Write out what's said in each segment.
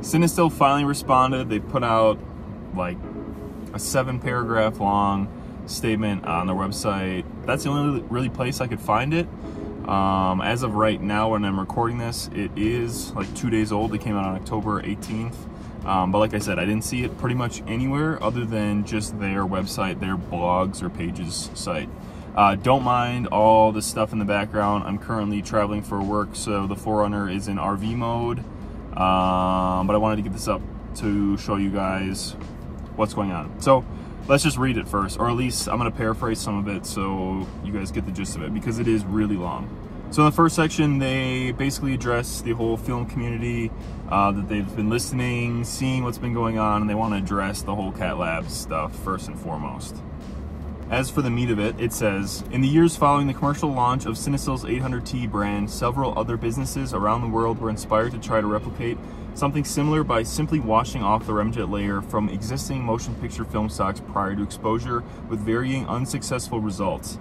Cinestill finally responded. They put out like a seven paragraph long statement on their website. That's the only really place I could find it. Um, as of right now, when I'm recording this, it is like two days old. It came out on October 18th. Um, but like I said, I didn't see it pretty much anywhere other than just their website, their blogs or pages site. Uh, don't mind all the stuff in the background. I'm currently traveling for work, so the 4Runner is in RV mode. Um, but I wanted to get this up to show you guys what's going on. So let's just read it first, or at least I'm going to paraphrase some of it so you guys get the gist of it because it is really long. So in the first section, they basically address the whole film community, uh, that they've been listening, seeing what's been going on, and they want to address the whole Cat Labs stuff first and foremost. As for the meat of it, it says, In the years following the commercial launch of Cinestill's 800T brand, several other businesses around the world were inspired to try to replicate something similar by simply washing off the remjet layer from existing motion picture film stocks prior to exposure with varying unsuccessful results.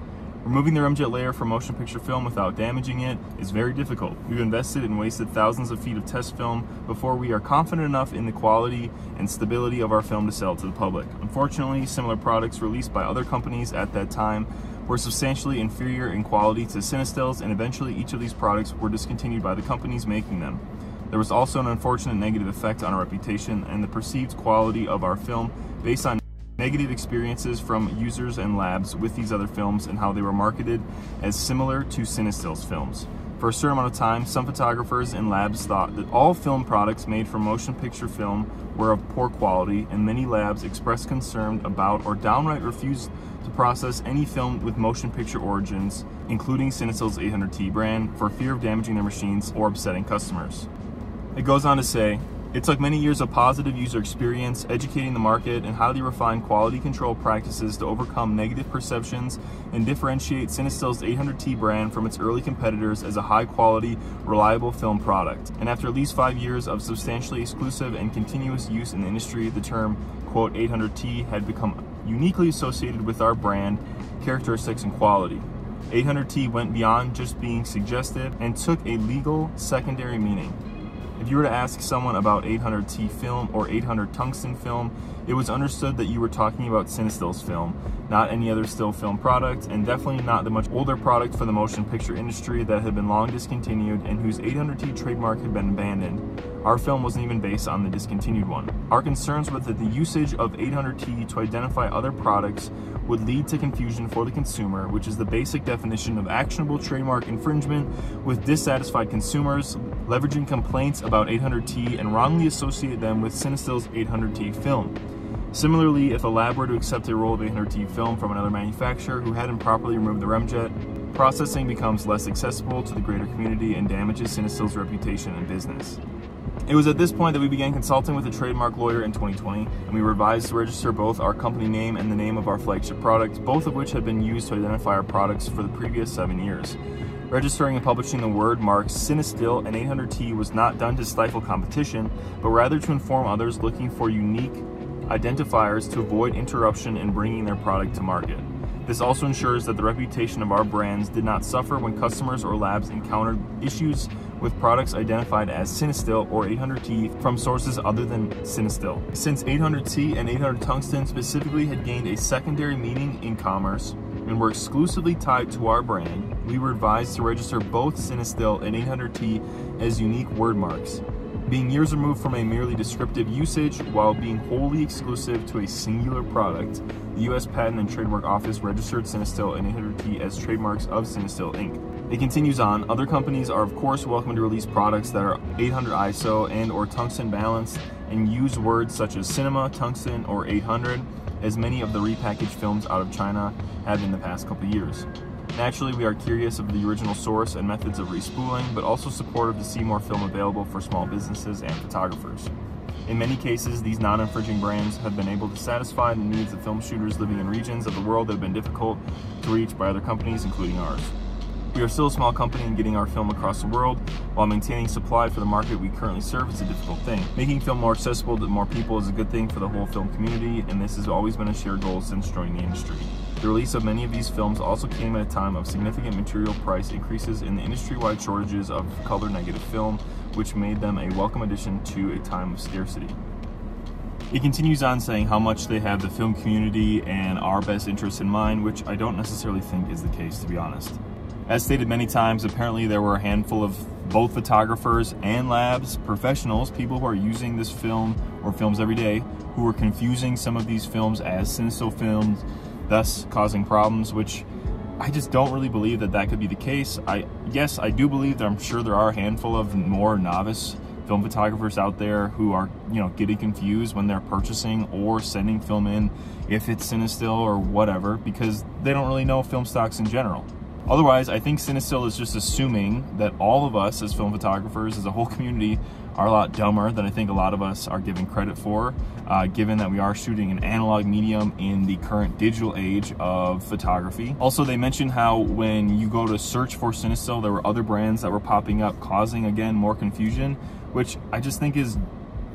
Removing the remjet layer from motion picture film without damaging it is very difficult. We've invested and wasted thousands of feet of test film before we are confident enough in the quality and stability of our film to sell to the public. Unfortunately, similar products released by other companies at that time were substantially inferior in quality to Cinestill's and eventually each of these products were discontinued by the companies making them. There was also an unfortunate negative effect on our reputation and the perceived quality of our film based on negative experiences from users and labs with these other films and how they were marketed as similar to Cinestill's films. For a certain amount of time, some photographers and labs thought that all film products made from motion picture film were of poor quality, and many labs expressed concern about or downright refused to process any film with motion picture origins, including Cinestill's 800T brand, for fear of damaging their machines or upsetting customers. It goes on to say, it took many years of positive user experience, educating the market, and highly refined quality control practices to overcome negative perceptions and differentiate Cinestill's 800T brand from its early competitors as a high quality, reliable film product. And after at least five years of substantially exclusive and continuous use in the industry, the term, quote, 800T had become uniquely associated with our brand, characteristics, and quality. 800T went beyond just being suggestive and took a legal secondary meaning. If you were to ask someone about 800T film or 800 tungsten film, it was understood that you were talking about Cinestill's film, not any other still film product, and definitely not the much older product for the motion picture industry that had been long discontinued and whose 800T trademark had been abandoned. Our film wasn't even based on the discontinued one. Our concerns were that the usage of 800T to identify other products would lead to confusion for the consumer, which is the basic definition of actionable trademark infringement, with dissatisfied consumers leveraging complaints about 800T and wrongly associate them with Cinestill's 800T film. Similarly, if a lab were to accept a roll of 800T film from another manufacturer who hadn't properly removed the remjet, processing becomes less accessible to the greater community and damages Cinestill's reputation and business. It was at this point that we began consulting with a trademark lawyer in 2020, and we were advised to register both our company name and the name of our flagship product, both of which had been used to identify our products for the previous seven years. Registering and publishing the word mark Cinestill and 800T was not done to stifle competition, but rather to inform others looking for unique identifiers to avoid interruption in bringing their product to market. This also ensures that the reputation of our brands did not suffer when customers or labs encountered issues with products identified as Cinestill or 800T from sources other than Cinestill. Since 800T and 800 tungsten specifically had gained a secondary meaning in commerce and were exclusively tied to our brand, we were advised to register both Cinestill and 800T as unique word marks being years removed from a merely descriptive usage while being wholly exclusive to a singular product, the U.S. Patent and Trademark Office registered Cinestill and 800T as trademarks of Cinestill Inc. It continues on, other companies are of course welcome to release products that are 800 ISO and or tungsten balanced and use words such as cinema, tungsten, or 800, as many of the repackaged films out of China have in the past couple years. Naturally, we are curious of the original source and methods of respooling, but also supportive to see more film available for small businesses and photographers. In many cases, these non-infringing brands have been able to satisfy the needs of film shooters living in regions of the world that have been difficult to reach by other companies, including ours. We are still a small company and getting our film across the world while maintaining supply for the market we currently serve is a difficult thing. Making film more accessible to more people is a good thing for the whole film community, and this has always been a shared goal since joining the industry. The release of many of these films also came at a time of significant material price increases in the industry-wide shortages of color negative film, which made them a welcome addition to a time of scarcity. He continues on saying how much they have the film community and our best interests in mind, which I don't necessarily think is the case, to be honest. As stated many times, apparently there were a handful of both photographers and labs, professionals, people who are using this film or films every day, who were confusing some of these films as Cinestill films, thus causing problems, which I just don't really believe that that could be the case. I Yes, I do believe that I'm sure there are a handful of more novice film photographers out there who are, you know, getting confused when they're purchasing or sending film in, if it's Cinestill or whatever, because they don't really know film stocks in general. Otherwise, I think Cinestill is just assuming that all of us as film photographers, as a whole community, are a lot dumber than I think a lot of us are given credit for, uh, given that we are shooting an analog medium in the current digital age of photography. Also, they mentioned how when you go to search for Cinestill, there were other brands that were popping up, causing, again, more confusion, which I just think is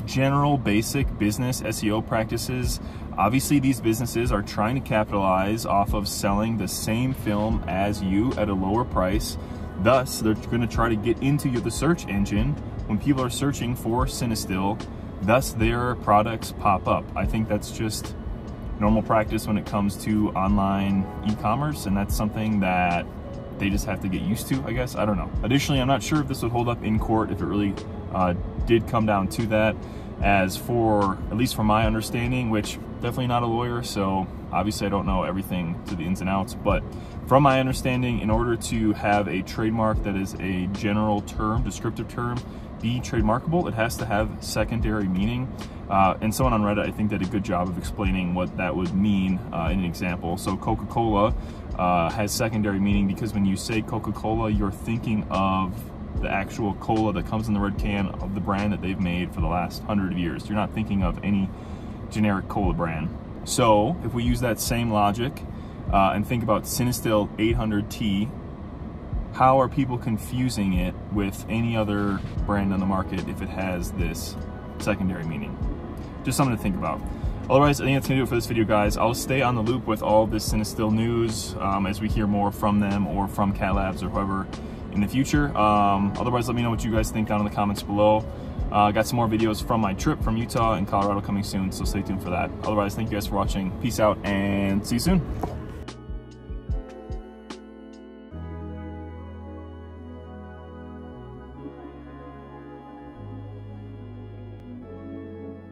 general basic business SEO practices. Obviously, these businesses are trying to capitalize off of selling the same film as you at a lower price. Thus, they're going to try to get into the search engine when people are searching for Cinestill. Thus, their products pop up. I think that's just normal practice when it comes to online e-commerce, and that's something that they just have to get used to, I guess. I don't know. Additionally, I'm not sure if this would hold up in court if it really uh, did come down to that. As for, at least from my understanding, which definitely not a lawyer, so obviously I don't know everything to the ins and outs, but from my understanding, in order to have a trademark that is a general term, descriptive term, be trademarkable, it has to have secondary meaning. Uh, and someone on Reddit, I think, did a good job of explaining what that would mean uh, in an example. So Coca-Cola uh, has secondary meaning because when you say Coca-Cola, you're thinking of the actual cola that comes in the red can of the brand that they've made for the last hundred years. You're not thinking of any generic cola brand. So if we use that same logic uh, and think about Cinestill 800T, how are people confusing it with any other brand on the market if it has this secondary meaning? Just something to think about. Otherwise, I think that's going to do it for this video, guys. I'll stay on the loop with all this Cinestill news um, as we hear more from them or from Cat Labs or whoever in the future. Um, otherwise, let me know what you guys think down in the comments below. Uh, got some more videos from my trip from Utah and Colorado coming soon, so stay tuned for that. Otherwise, thank you guys for watching. Peace out and see you soon.